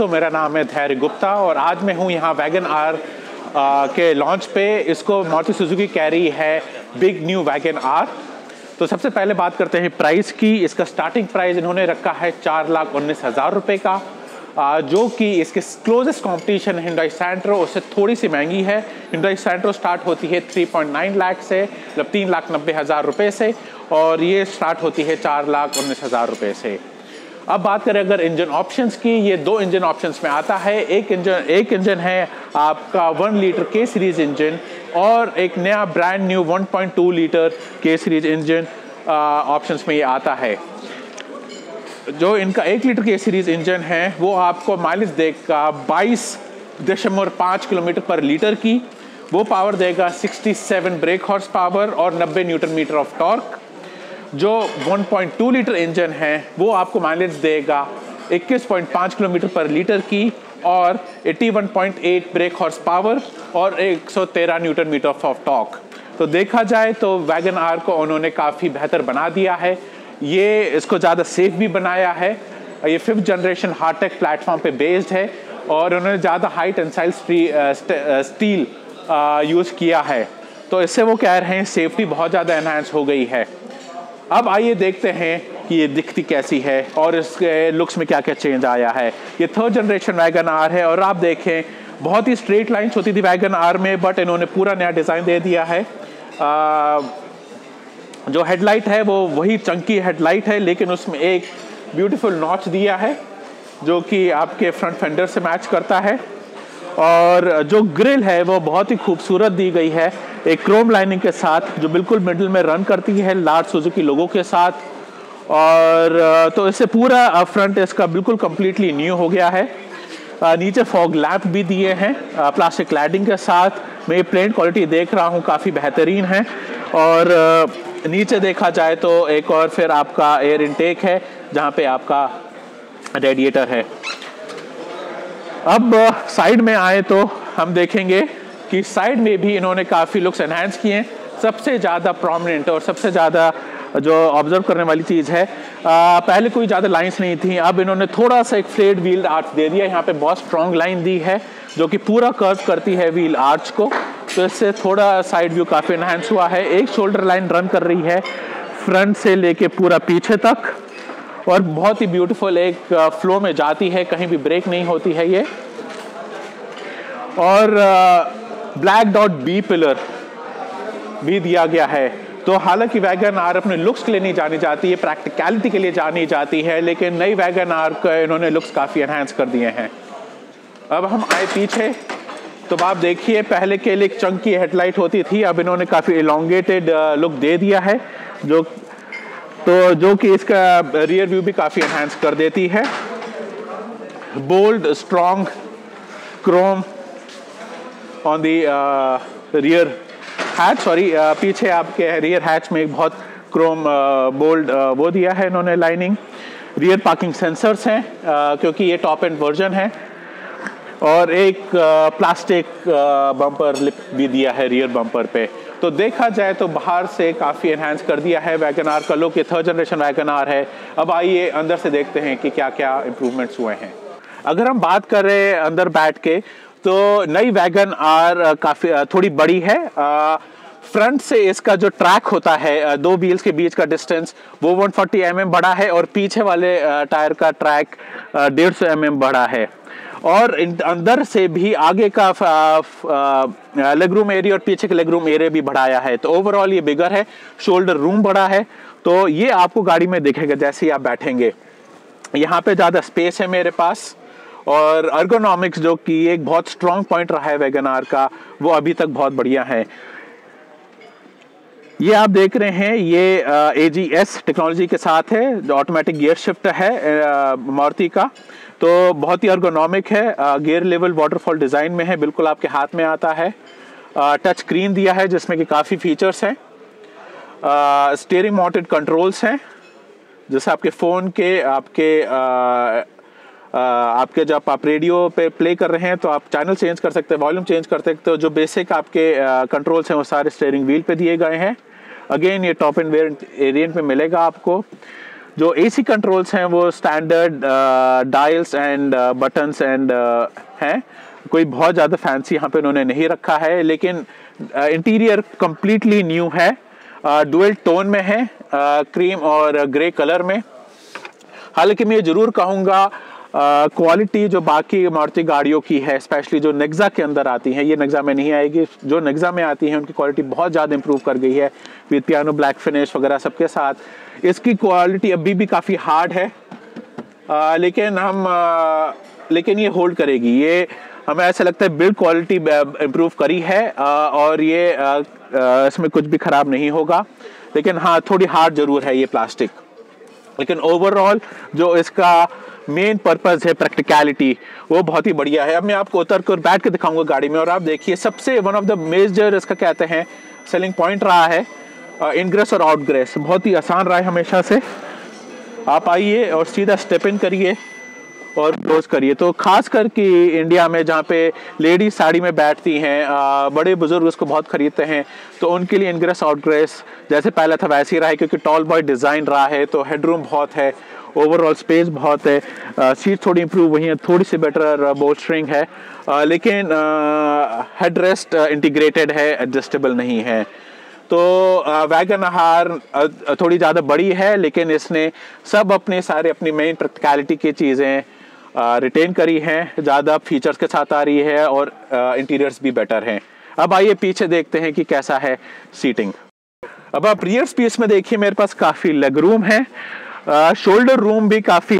तो मेरा नाम है धैर्य गुप्ता और आज मैं हूँ यहाँ वैगन आर के लॉन्च पे। इसको मारुति सुजुकी कह रही है बिग न्यू वैगन आर। तो सबसे पहले बात करते हैं प्राइस की। इसका स्टार्टिंग प्राइस इन्होंने रखा है चार लाख उन्नीस हज़ार रुपये का आ, जो कि इसके क्लोजेस्ट कंपटीशन हिंडाई सेंट्रो उससे थोड़ी सी महँगी है। हिंडाई सेंट्रो स्टार्ट होती है 3.9 लाख से मतलब तीन लाख नब्बे हज़ार रुपये से और ये स्टार्ट होती है चार लाख उन्नीस हज़ार रुपये से। अब बात करें अगर इंजन ऑप्शंस की, ये दो इंजन ऑप्शंस में आता है। एक इंजन एक इंजन है आपका one litre K series engine और एक नया brand new 1.2 litre K series engine options में ये आता है। जो इनका एक लीटर के सीरीज़ इंजन है, वो आपको माइलेज देगा बाईस दशमलव पाँच किलोमीटर पर लीटर की। वो पावर देगा 67 ब्रेक हॉर्स पावर और 90 न्यूटन मीटर ऑफ़ टॉर्क जो 1.2 लीटर इंजन है, वो आपको माइलेज देगा 21.5 किलोमीटर पर लीटर की और 81.8 ब्रेक हॉर्स पावर और 113 न्यूटन मीटर ऑफ़ टॉक तो देखा जाए तो वैगन आर को उन्होंने काफ़ी बेहतर बना दिया है। ये इसको ज़्यादा सेफ़ भी बनाया है। ये फिफ्थ जनरेशन हार्टेक प्लेटफॉर्म पे बेस्ड है और उन्होंने ज़्यादा हाई टेंसाइल स्टील यूज़ किया है। तो इससे वो कह रहे हैं सेफ्टी बहुत ज़्यादा एनहांस हो गई है। अब आइए देखते हैं कि ये दिखती कैसी है और इसके लुक्स में क्या क्या चेंज आया है। ये थर्ड जनरेशन वैगन आर है और आप देखें बहुत ही स्ट्रेट लाइन्स होती थी वैगन आर में बट इन्होंने पूरा नया डिज़ाइन दे दिया है। आ, जो हेडलाइट है वो वही चंकी हेडलाइट है लेकिन उसमें एक ब्यूटीफुल नॉच दिया है जो कि आपके फ्रंट फेंडर से मैच करता है। और जो ग्रिल है वो बहुत ही खूबसूरत दी गई है। एक क्रोम लाइनिंग के साथ, जो बिल्कुल मिडिल में रन करती है लार्ज सुजुकी लोगों के साथ। और तो इससे पूरा फ्रंट इसका बिल्कुल कम्प्लीटली न्यू हो गया है। नीचे फॉग लैम्प भी दिए हैं प्लास्टिक लैडिंग के साथ। मैं ये प्लेन क्वालिटी देख रहा हूँ, काफ़ी बेहतरीन है। और नीचे देखा जाए तो एक और फिर आपका एयर इनटेक है, जहाँ पे आपका रेडिएटर है। अब साइड में आए तो हम देखेंगे कि साइड में भी इन्होंने काफ़ी लुक्स एनहेंस किए हैं। सबसे ज़्यादा प्रोमिनेंट और सबसे ज़्यादा जो ऑब्ज़र्व करने वाली चीज़ है आ, पहले कोई ज़्यादा लाइंस नहीं थी अब इन्होंने थोड़ा सा एक फ्लेड व्हील आर्च दे दिया। यहाँ पे बहुत स्ट्रॉन्ग लाइन दी है जो कि पूरा कर्व करती है व्हील आर्च को। तो इससे थोड़ा साइड व्यू काफ़ी इनहेंस हुआ है। एक शोल्डर लाइन रन कर रही है फ्रंट से लेके पूरा पीछे तक। और बहुत ही ब्यूटीफुल एक फ्लो में जाती है कहीं भी ब्रेक नहीं होती है ये। और ब्लैक डॉट बी पिलर भी दिया गया है। तो हालाँकि वैगन आर अपने लुक्स के लिए नहीं जानी जाती है प्रैक्टिकलिटी के लिए जानी जाती है, लेकिन नई वैगन आर का इन्होंने लुक्स काफ़ी एनहेंस कर दिए हैं। अब हम आए पीछे तो आप देखिए, पहले के लिए एक चंकी हेडलाइट होती थी, अब इन्होंने काफ़ी इलोंगेटेड लुक दे दिया है, जो तो जो कि इसका रियर व्यू भी काफ़ी एनहेंस कर देती है। Bold strong chrome on the rear hatch sorry पीछे आपके रियर हैच में एक बहुत क्रोम बोल्ड uh, uh, वो दिया है इन्होंने लाइनिंग रियर पार्किंग सेंसर्स हैं uh, क्योंकि ये टॉप एंड वर्जन है. और एक प्लास्टिक बम्पर लिप भी दिया है रियर बम्पर पे. तो देखा जाए तो बाहर से काफ़ी एनहेंस कर दिया है वैगन आर का लुक ये थर्ड जनरेशन वैगन आर है. अब आइए अंदर से देखते हैं कि क्या क्या इम्प्रूवमेंट्स हुए हैं. अगर हम बात करें अंदर बैठ के तो नई वैगन आर काफ़ी थोड़ी बड़ी है। फ्रंट से इसका जो ट्रैक होता है दो व्हील्स के बीच का डिस्टेंस वो 140 फोर्टी mm बड़ा है और पीछे वाले टायर का ट्रैक डेढ़ सौ mm बड़ा है। और अंदर से भी आगे का लेग रूम एरिया और पीछे के लेग रूम एरिया भी बढ़ाया है। तो ओवरऑल ये बिगर है शोल्डर रूम बड़ा है। तो ये आपको गाड़ी में दिखेगा जैसे ही आप बैठेंगे। यहाँ पे ज़्यादा स्पेस है मेरे पास। और अर्गोनॉमिक्स जो कि एक बहुत स्ट्रॉन्ग पॉइंट रहा है वैगन आर का, वो अभी तक बहुत बढ़िया है। ये आप देख रहे हैं, ये ए जी एस टेक्नोलॉजी के साथ है, जो ऑटोमेटिक गियर शिफ्ट है मारुति का। तो बहुत ही अर्गोनॉमिक है गियर लेवल वाटरफॉल डिज़ाइन में है, बिल्कुल आपके हाथ में आता है। टच स्क्रीन दिया है, जिसमें कि काफ़ी फीचर्स हैं। स्टेयरिंग माउंटेड कंट्रोल्स हैं, जैसे आपके फ़ोन के, आपके आपके जब आप रेडियो पे प्ले कर रहे हैं तो आप चैनल चेंज कर सकते हैं, वॉल्यूम चेंज कर सकते हो। जो बेसिक आपके कंट्रोल्स हैं, वो सारे स्टेयरिंग व्हील पे दिए गए हैं। अगेन ये टॉप एंड वेरिएंट में मिलेगा आपको। जो एसी कंट्रोल्स हैं, वो standard dials and buttons and हैं। कोई बहुत ज़्यादा फैंसी यहाँ पे उन्होंने नहीं रखा है, लेकिन इंटीरियर कम्प्लीटली न्यू है। डुअल टोन में है क्रीम और ग्रे कलर में। हालाँकि मैं ये ज़रूर कहूँगा क्वालिटी जो बाकी मारुति गाड़ियों की है स्पेशली जो नेक्जा के अंदर आती हैं ये नेक्जा में नहीं आएगी। जो नेक्जा में आती हैं उनकी क्वालिटी बहुत ज़्यादा इंप्रूव कर गई है विद पियानो ब्लैक फिनिश वगैरह सबके साथ। इसकी क्वालिटी अभी भी काफ़ी हार्ड है। आ, लेकिन हम आ, लेकिन ये होल्ड करेगी। ये हमें ऐसा लगता है बिल्ड क्वालिटी इम्प्रूव करी है आ, और ये इसमें कुछ भी ख़राब नहीं होगा। लेकिन हाँ थोड़ी हार्ड ज़रूर है ये प्लास्टिक लेकिन ओवरऑल जो इसका मेन पर्पज़ है प्रैक्टिकलिटी वो बहुत ही बढ़िया है। अब मैं आपको उतर कर बैठ के दिखाऊँगा गाड़ी में और आप देखिए, सबसे वन ऑफ़ द मेजर इसका कहते हैं सेलिंग पॉइंट रहा है इनग्रेस और आउटग्रेस बहुत ही आसान रहा है हमेशा से। आप आइए और सीधा स्टेप इन करिए और क्लोज करिए। तो खास करके इंडिया में जहाँ पे लेडीज़ साड़ी में बैठती हैं बड़े बुज़ुर्ग उसको बहुत खरीदते हैं तो उनके लिए इनग्रेस आउटग्रेस जैसे पहले था वैसे ही रहा है क्योंकि टॉल बॉय डिज़ाइन रहा है तो हेडरूम बहुत है। ओवरऑल स्पेस बहुत है। सीट थोड़ी इंप्रूव हुई है थोड़ी सी बेटर बोल्स्ट्रिंग है। आ, लेकिन हेड रेस्ट इंटीग्रेटेड है एडजस्टेबल नहीं है। तो वैगन हार थोड़ी ज़्यादा बड़ी है लेकिन इसने सब अपने सारे अपनी मेन प्रैक्टिकलिटी की चीज़ें रिटेन करी हैं। ज़्यादा फीचर्स के साथ आ रही है और इंटीरियर्स भी बेटर हैं। अब आइए पीछे देखते हैं कि कैसा है सीटिंग अब आप रियर स्पेस में देखिए मेरे पास काफ़ी लेग रूम है। शोल्डर रूम भी काफ़ी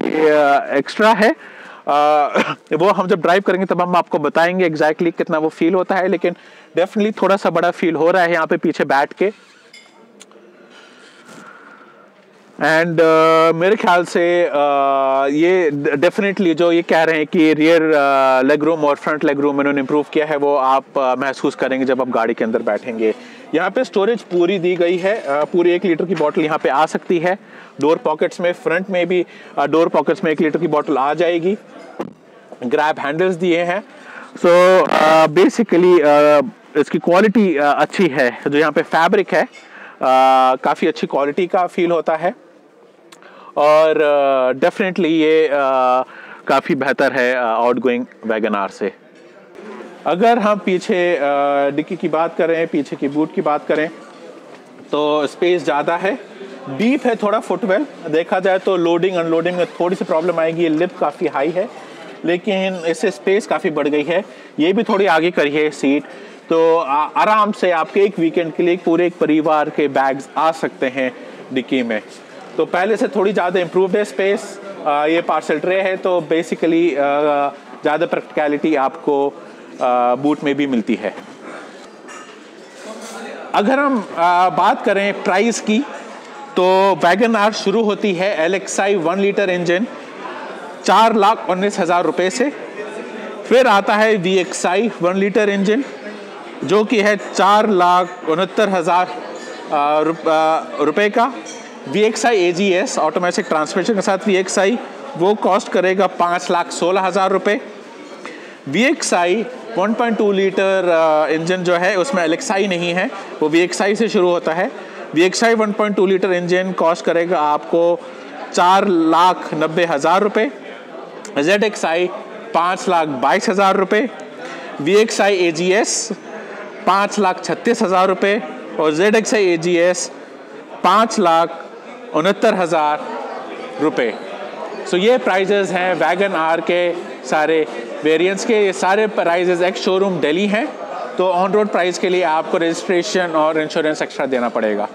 एक्स्ट्रा है। आ, वो हम जब ड्राइव करेंगे तब हम आपको बताएँगे एग्जैक्टली exactly कितना वो फील होता है लेकिन डेफिनेटली थोड़ा सा बड़ा फील हो रहा है यहाँ पे पीछे बैठ के। एंड uh, मेरे ख्याल से uh, ये डेफिनेटली जो ये कह रहे हैं कि रियर लेग रूम और फ्रंट लेग रूम इन्होंने इम्प्रूव किया है वो आप uh, महसूस करेंगे जब आप गाड़ी के अंदर बैठेंगे। यहाँ पे स्टोरेज पूरी दी गई है पूरी एक लीटर की बोतल यहाँ पे आ सकती है। डोर पॉकेट्स में फ्रंट में भी डोर पॉकेट्स में एक लीटर की बोतल आ जाएगी। ग्रैब हैंडल्स दिए हैं। सो so, बेसिकली इसकी क्वालिटी अच्छी है। जो यहाँ पे फैब्रिक है काफ़ी अच्छी क्वालिटी का फील होता है। और डेफिनेटली ये काफ़ी बेहतर है आउट गोइंग वैगन आर से। अगर हम पीछे डिक्की की बात करें, पीछे की बूट की बात करें तो स्पेस ज़्यादा है। डीप है थोड़ा फुटवेल देखा जाए तो लोडिंग अनलोडिंग में थोड़ी सी प्रॉब्लम आएगी, ये लिप काफ़ी हाई है, लेकिन इससे स्पेस काफ़ी बढ़ गई है। ये भी थोड़ी आगे करी है सीट तो आराम से आपके एक वीकेंड के लिए पूरे एक परिवार के बैग्स आ सकते हैं डिक्की में। तो पहले से थोड़ी ज़्यादा इम्प्रूवड है स्पेस ये पार्सल ट्रे है तो बेसिकली ज़्यादा प्रैक्टिकलिटी आपको बूट में भी मिलती है। अगर हम बात करें प्राइस की तो वैगन आर शुरू होती है L XI one litre engine चार लाख उन्नीस हज़ार रुपये से। फिर आता है V X I one litre engine जो कि है चार लाख उनहत्तर हज़ार रुपये का। V X I A G S automatic transmission के साथ वी एक्स आई वो कॉस्ट करेगा पाँच लाख सोलह हज़ार रुपये V X I 1.2 litre engine जो है, उसमें एलेक्साई नहीं है। वो वी एक्स आई से शुरू होता है। V X I one litre engine cost करेगा आपको चार लाख नब्बे हज़ार रुपये जेड एक्स आई पाँच लाख बाईस हज़ार रुपये V X I A G S पाँच लाख छत्तीस हज़ार रुपये और Z X I A G S पाँच लाख उनहत्तर हज़ार रुपये सो ये प्राइजेज़ हैं वैगन आर के सारे वेरिएंट्स के, ये सारे प्राइजेज़ एक शोरूम दिल्ली हैं तो ऑन रोड प्राइस के लिए आपको रजिस्ट्रेशन और इंश्योरेंस एक्स्ट्रा देना पड़ेगा।